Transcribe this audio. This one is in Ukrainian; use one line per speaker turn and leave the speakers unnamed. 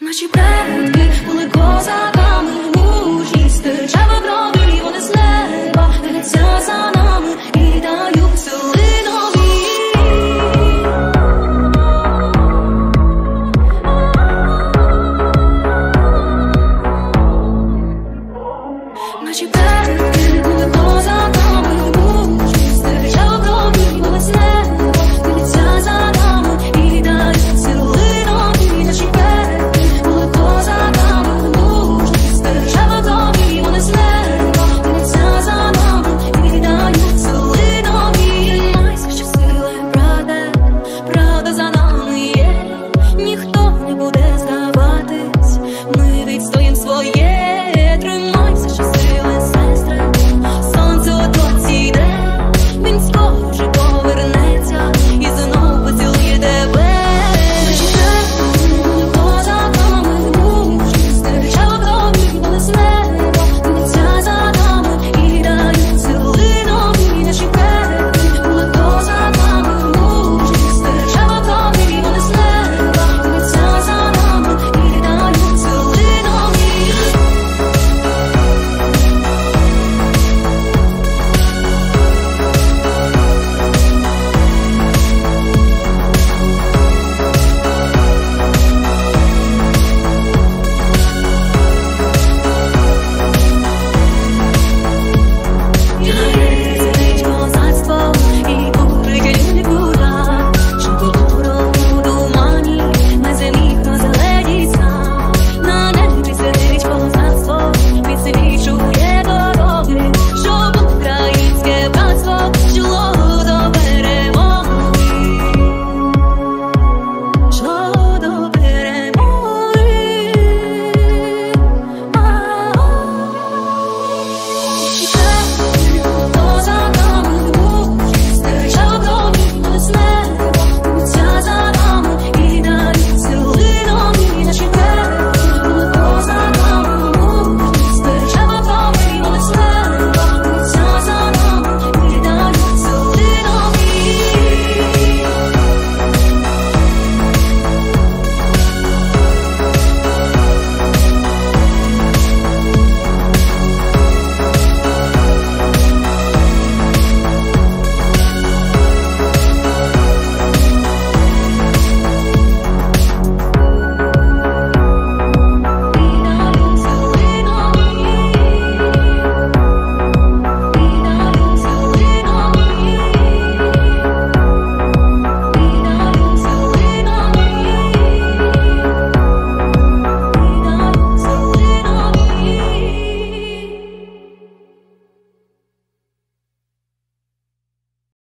Наші предки були козаки yeah.